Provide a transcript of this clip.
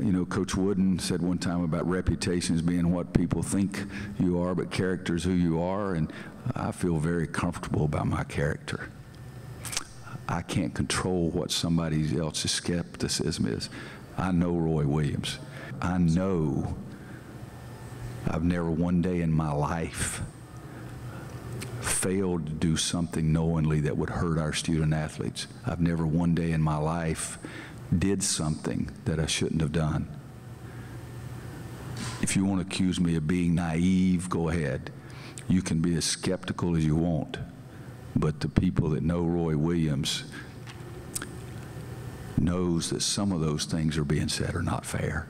Uh, you know, Coach Wooden said one time about reputations being what people think you are, but character is who you are, and I feel very comfortable about my character. I can't control what somebody else's skepticism is. I know Roy Williams. I know I've never one day in my life failed to do something knowingly that would hurt our student athletes. I've never one day in my life did something that I shouldn't have done. If you want to accuse me of being naive, go ahead. You can be as skeptical as you want. But the people that know Roy Williams knows that some of those things are being said are not fair.